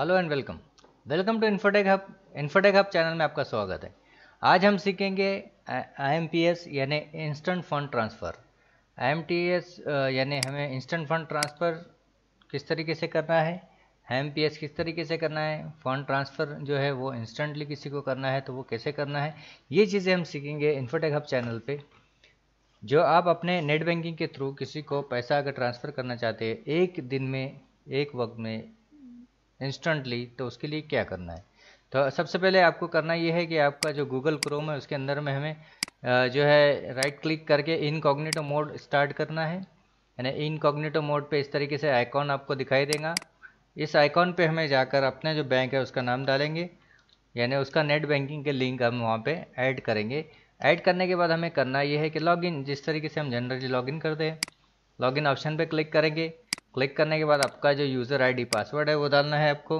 Hello and welcome welcome to infotech hub infotech hub channel में आपका स्वागत है। आज हम सीखेंगे आई एम पी एस यानी instant fund transfer I M T S यानी हमें इंस्टेंट फंड ट्रांसफ़र किस तरीके से करना है एम पी एस किस तरीके से करना है फंड ट्रांसफ़र जो है वो इंस्टेंटली किसी को करना है तो वो कैसे करना है, ये चीज़ें हम सीखेंगे इन्फोटेक हब चैनल पर जो आप अपने नेट बैंकिंग के थ्रू किसी को पैसा अगर ट्रांसफ़र करना चाहते हैं, एक दिन में, एक वक्त में इंस्टेंटली तो उसके लिए क्या करना है? तो सबसे पहले आपको करना ये है कि आपका जो गूगल क्रोम है, उसके अंदर में हमें जो है राइट क्लिक करके इनकॉग्निटो मोड स्टार्ट करना है। यानी इनकॉग्निटो मोड पे इस तरीके से आइकॉन आपको दिखाई देगा। इस आइकॉन पे हमें जाकर अपने जो बैंक है, उसका नाम डालेंगे। यानी उसका नेट बैंकिंग के लिंक हम वहाँ पे ऐड करेंगे। ऐड करने के बाद हमें करना ये है कि लॉगिन जिस तरीके से हम जनरली लॉगिन करते हैं। लॉगिन ऑप्शन पे क्लिक करेंगे। क्लिक करने के बाद आपका जो यूज़र आईडी पासवर्ड है, वो डालना है आपको।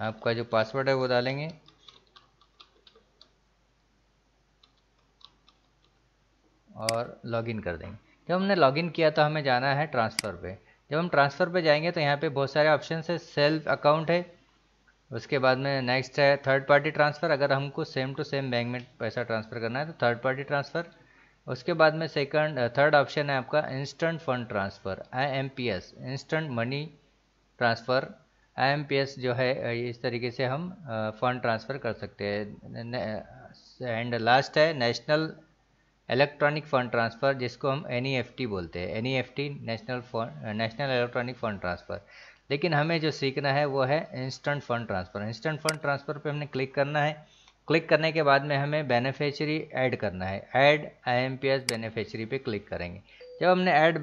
आपका जो पासवर्ड है, वो डालेंगे। और लॉगिन कर देंगे। जब हमने लॉगिन किया तो हमें जाना है ट्रांसफ़र पे। जब हम ट्रांसफ़र पे जाएँगे तो यहाँ पे बहुत सारे ऑप्शन है। सेल्फ अकाउंट है उसके बाद में नेक्स्ट है थर्ड पार्टी ट्रांसफ़र अगर हमको सेम टू सेम बैंक में पैसा ट्रांसफ़र करना है तो थर्ड पार्टी ट्रांसफ़र उसके बाद में सेकंड थर्ड ऑप्शन है आपका instant fund transfer I M P S instant money transfer I M P S जो है, इस तरीके से हम फ़ंड ट्रांसफ़र कर सकते हैं। एंड लास्ट है नेशनल इलेक्ट्रॉनिक फ़ंड ट्रांसफ़र जिसको हम एन e बोलते हैं। N national national electronic fund transfer लेकिन हमें जो सीखना है वो है instant fund transfer instant fund transfer पे हमने क्लिक करना है। क्लिक करने के बाद में हमें बेनिफिशरी ऐड करना है। Add I M P S beneficiary पे क्लिक करेंगे। जब हमने ऐड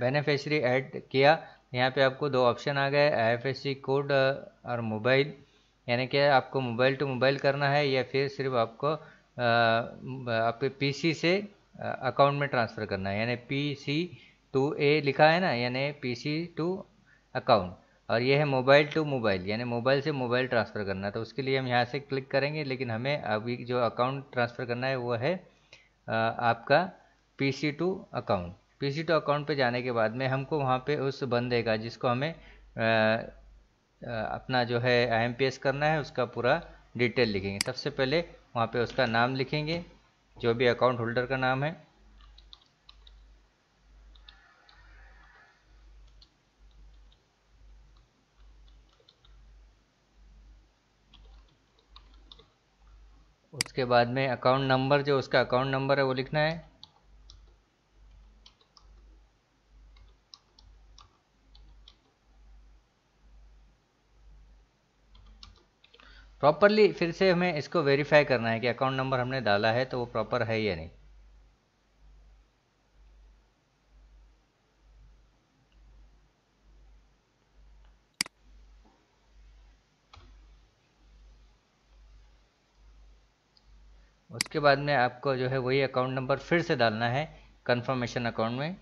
बेनिफिशरी ऐड किया, यहाँ पे आपको दो ऑप्शन आ गए I F S C code और मोबाइल यानी कि आपको मोबाइल टू मोबाइल करना है या फिर सिर्फ़ आपको आपके पीसी से अकाउंट में ट्रांसफ़र करना है। यानी पी सी टू ए लिखा है ना? यानी पी सी टू अकाउंट। और ये है मोबाइल टू मोबाइल, यानी मोबाइल से मोबाइल ट्रांसफ़र करना। तो उसके लिए हम यहाँ से क्लिक करेंगे, लेकिन हमें अभी जो अकाउंट ट्रांसफ़र करना है वो है आपका P C to account. P C to account पे जाने के बाद में हमको वहाँ पे उस बंदे का, जिसको हमें अपना जो है आई करना है, उसका पूरा डिटेल लिखेंगे। सबसे पहले वहाँ पे उसका नाम लिखेंगे, जो भी अकाउंट होल्डर का नाम है। उसके बाद में अकाउंट नंबर जो उसका अकाउंट नंबर है वो लिखना है। प्रॉपरली फिर से हमें इसको वेरीफाई करना है कि अकाउंट नंबर हमने डाला है तो वो प्रॉपर है या नहीं। उसके बाद में आपको जो है वही अकाउंट नंबर फिर से डालना है कंफर्मेशन अकाउंट में।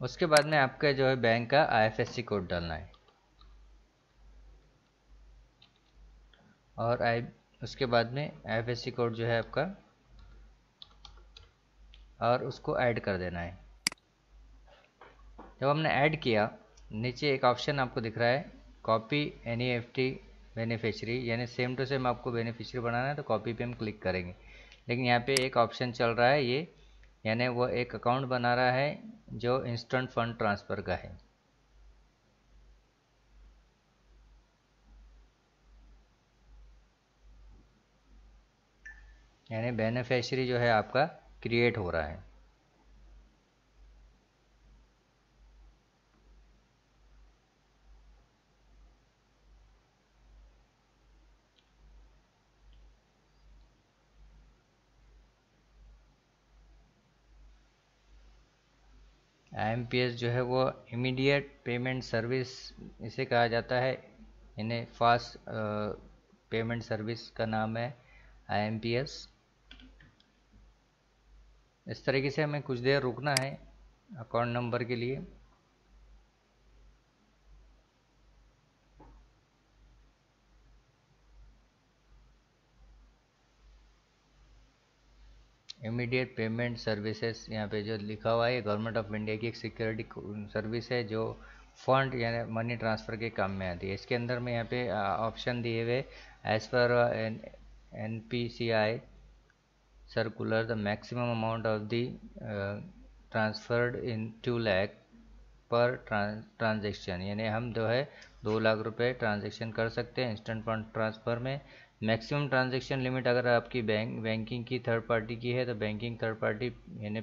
उसके बाद में आपका जो है बैंक का आईएफएससी कोड डालना है। और आई उसके बाद में आईएफएससी कोड जो है आपका, और उसको ऐड कर देना है। जब हमने ऐड किया, नीचे एक ऑप्शन आपको दिख रहा है copy N F T beneficiary यानी सेम टू सेम आपको बेनिफिशरी बनाना है तो कॉपी पे हम क्लिक करेंगे। लेकिन यहाँ पे एक ऑप्शन चल रहा है ये, यानी वो एक अकाउंट बना रहा है जो इंस्टेंट फंड ट्रांसफ़र का है। यानी बेनिफिशरी जो है आपका क्रिएट हो रहा है। एम जो है वो इमीडिएट पेमेंट सर्विस इसे कहा जाता है। इन्हें फास्ट पेमेंट सर्विस का नाम है IMPS इस तरीके से हमें कुछ देर रुकना है अकाउंट नंबर के लिए। इमीडिएट पेमेंट सर्विसेज़ यहाँ पे जो लिखा हुआ है गवर्नमेंट ऑफ़ इंडिया की एक सिक्योरिटी सर्विस है, जो फंड यानी मनी ट्रांसफ़र के काम में आती है। इसके अंदर में यहाँ पे ऑप्शन दिए हुए as per N P C I circular the maximum amount of the transferred in two lakh per transaction यानी हम जो है, दो लाख रुपए ट्रांजेक्शन कर सकते हैं इंस्टेंट फंड ट्रांसफ़र में। मैक्सिमम ट्रांजेक्शन लिमिट अगर आपकी बैंक, बैंकिंग की थर्ड पार्टी की है तो बैंकिंग थर्ड पार्टी यानी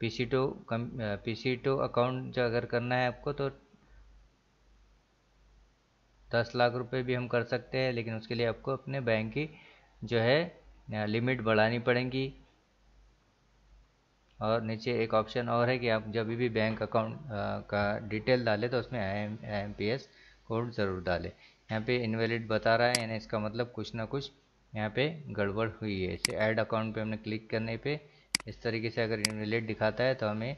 P C to come P C to account जो अगर करना है आपको तो दस लाख रुपए भी हम कर सकते हैं, लेकिन उसके लिए आपको अपने बैंक की जो है लिमिट बढ़ानी पड़ेगी। और नीचे एक ऑप्शन और है कि आप जब भी बैंक अकाउंट का डिटेल डालें तो उसमें I M P S code ज़रूर डालें। यहाँ पे इनवैलिड बता रहा है, यानी इसका मतलब कुछ ना कुछ यहाँ पे गड़बड़ हुई है। इसे ऐड अकाउंट पे हमने क्लिक करने पे इस तरीके से अगर इनवैलिड दिखाता है तो हमें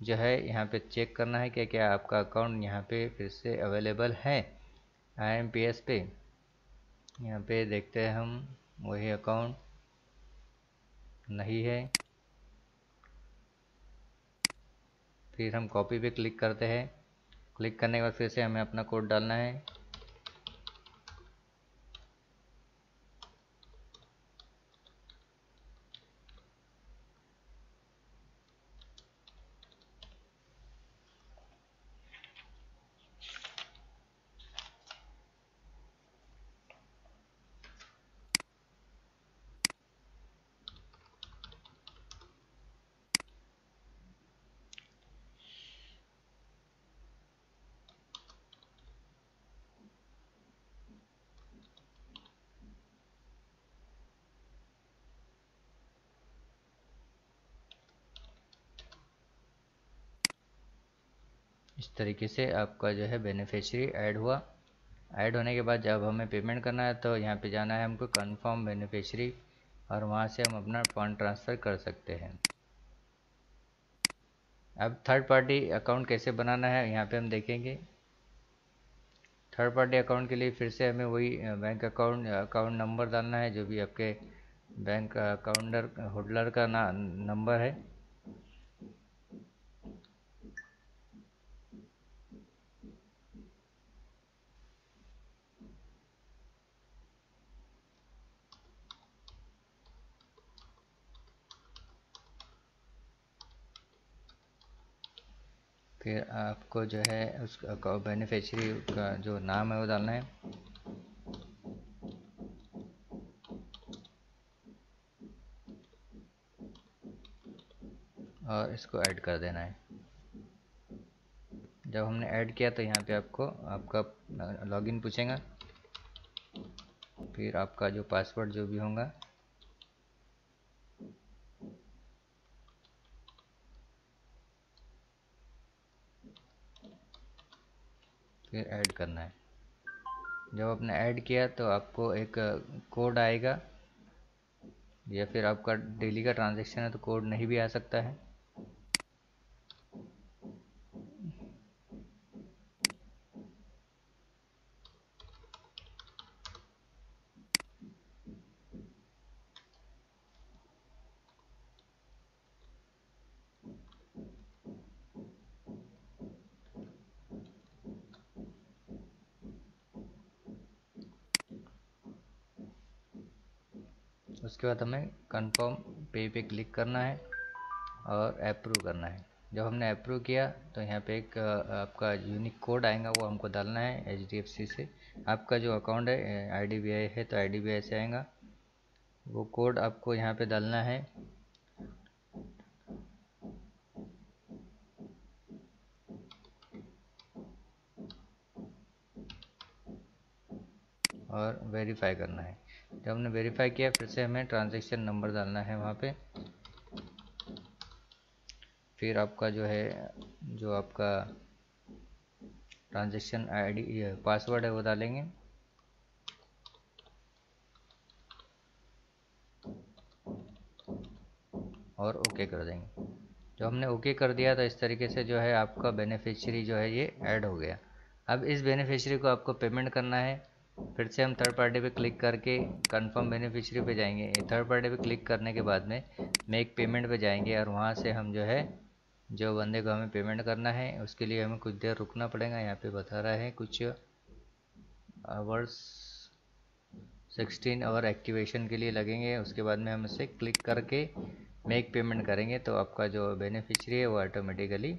जो है यहाँ पे चेक करना है कि क्या आपका अकाउंट यहाँ पे फिर से अवेलेबल है आईएमपीएस पे। यहाँ पे देखते हैं हम, वही अकाउंट नहीं है। फिर हम कॉपी पे क्लिक करते हैं। क्लिक करने के बाद फिर से हमें अपना कोड डालना है। इस तरीके से आपका जो है बेनिफिशियरी ऐड हुआ। ऐड होने के बाद जब हमें पेमेंट करना है तो यहाँ पे जाना है हमको कंफर्म बेनिफिशियरी और वहाँ से हम अपना फंड ट्रांसफ़र कर सकते हैं। अब थर्ड पार्टी अकाउंट कैसे बनाना है यहाँ पे हम देखेंगे। थर्ड पार्टी अकाउंट के लिए फिर से हमें वही बैंक अकाउंट अकाउंट नंबर डालना है जो भी आपके बैंक अकाउंटर होल्डर का ना नंबर है। फिर आपको जो है उस बेनिफिशरी का जो नाम है वो डालना है। और इसको ऐड कर देना है। जब हमने ऐड किया तो यहाँ पे आपको, आपका लॉगिन पूछेगा। फिर आपका जो पासवर्ड जो भी होगा फिर ऐड करना है। जब आपने ऐड किया तो आपको एक कोड आएगा, या फिर आपका डेली का ट्रांजेक्शन है तो कोड नहीं भी आ सकता है। उसके बाद हमें कंफर्म पे पे क्लिक करना है और अप्रूव करना है। जब हमने अप्रूव किया तो यहाँ पे एक आपका यूनिक कोड आएगा, वो हमको डालना है HDFC से। आपका जो अकाउंट है IDBI है तो IDBI से आएगा। वो कोड आपको यहाँ पे डालना है। और वेरीफाई करना है। जब हमने वेरीफाई किया, फिर से हमें ट्रांजेक्शन नंबर डालना है वहाँ पे। फिर आपका जो है, जो आपका ट्रांजेक्शन आईडी पासवर्ड है, वो डालेंगे। और ओके कर देंगे। तो हमने ओके कर दिया तो इस तरीके से जो है आपका बेनिफिशियरी जो है, ये ऐड हो गया। अब इस बेनिफिशियरी को आपको पेमेंट करना है। फिर से हम थर्ड पार्टी पे क्लिक करके कंफर्म बेनिफिशियरी पे जाएँगे। थर्ड पार्टी पे क्लिक करने के बाद में मेक पेमेंट पे जाएँगे और वहाँ से हम जो है, जो बंदे को हमें पेमेंट करना है, उसके लिए हमें कुछ देर रुकना पड़ेगा। यहाँ पे बता रहा है कुछ आवर्स 16 आवर एक्टिवेशन के लिए लगेंगे। उसके बाद में हम इसे क्लिक करके मेक पेमेंट करेंगे। तो आपका जो बेनिफिशरी है वो ऑटोमेटिकली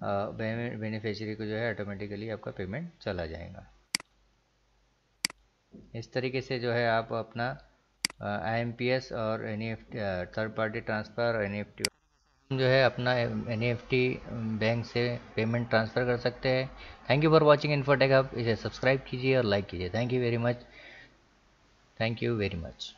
बेनिफिशरी को जो है ऑटोमेटिकली आपका पेमेंट चला जाएगा। इस तरीके से जो है आप अपना आई और एन थर्ड पार्टी ट्रांसफ़र और एन जो है अपना एनईएफटी बैंक से पेमेंट ट्रांसफ़र कर सकते हैं। Thank you for watching infotech आप इसे सब्सक्राइब कीजिए और लाइक कीजिए। Thank you very much thank you very much